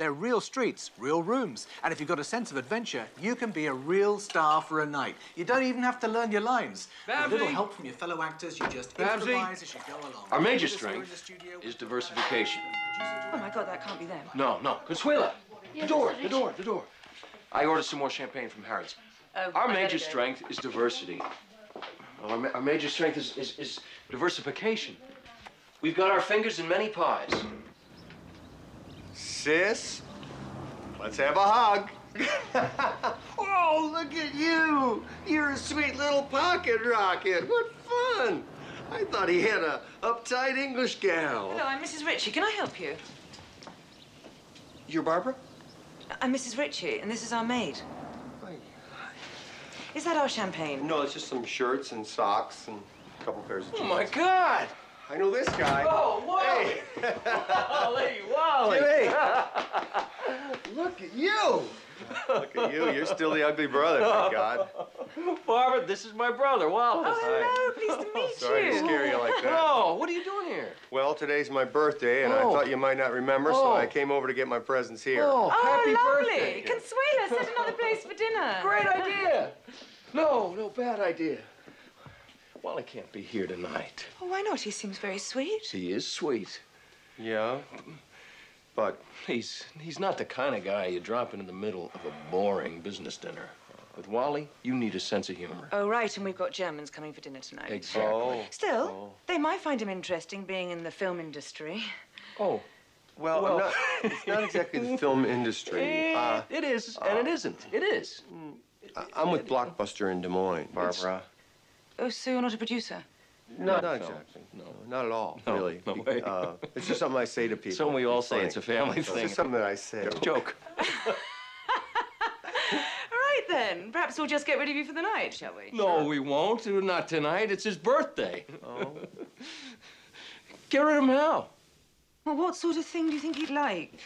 They're real streets, real rooms. And if you've got a sense of adventure, you can be a real star for a night. You don't even have to learn your lines. With a little help from your fellow actors, you just Babsy! improvise as you go along. Our major This in strength the studio- is diversification. Oh my God, that can't be them. No, no. Consuela! The door, the door, the door. I ordered some more champagne from Harrods. Oh, Our I major strength is diversity. Well, our, ma- our major strength is, is, is diversification. We've got our fingers in many pies. Sis, let's have a hug. oh, look at you. You're a sweet little pocket rocket. What fun. I thought he had a uptight English gal. Hello, I'm Mrs. Ritchie. Can I help you? You're Barbara? I'm Mrs. Ritchie, and this is our maid. Is that our champagne? No, it's just some shirts and socks and a couple pairs of oh, jeans. Oh, my God! I know this guy. Oh, Wally! Hey. Wally, Wally! Hey. Look at you. Look at you. You're still the ugly brother, thank God. Barbara, this is my brother, Wally. Oh, hello. Pleased to meet Sorry you. to scare you like that. No, what are you doing here? Well, today's my birthday, and I Oh. thought you might not remember, so Oh. I came over to get my presents here. Oh, Oh, happy lovely. birthday. Consuela, set another place for dinner. Great idea. No, no, bad idea. Wally can't be here tonight. Oh, why not? He seems very sweet. He is sweet. Yeah? But He's he's not the kind of guy you drop in the middle of a boring business dinner. With Wally, you need a sense of humor. Oh, right, and we've got Germans coming for dinner tonight. Exactly. Oh. Still, Oh. they might find him interesting being in the film industry. Oh, Well, Well- not, it's not exactly the film industry. Uh, it is, and it isn't. It is. I- I'm with Blockbuster in Des Moines, Barbara. Oh, so you're not a producer? Not, No, exactly. no. Not at all, No, really. no Be- way. Uh, it's just something I say to people. Something we all It's say it's a funny. family It's thing. just something that I say. Joke. All right, then. Perhaps we'll just get rid of you for the night, shall we? No, we won't. Not tonight. It's his birthday. Oh. Get rid of him now. Well, what sort of thing do you think he'd like?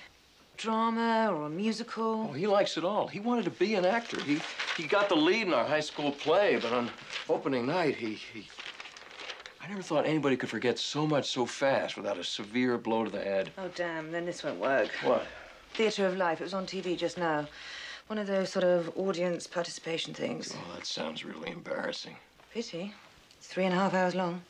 Drama or a musical? Oh, he likes it all. He wanted to be an actor. He he got the lead in our high school play, but on opening night, he he. I never thought anybody could forget so much so fast without a severe blow to the head. Oh, damn, then this won't work. What? Theatre of Life, it was on TV just now. One of those sort of audience participation things. Oh, that sounds really embarrassing. Pity. It's three and a half hours long.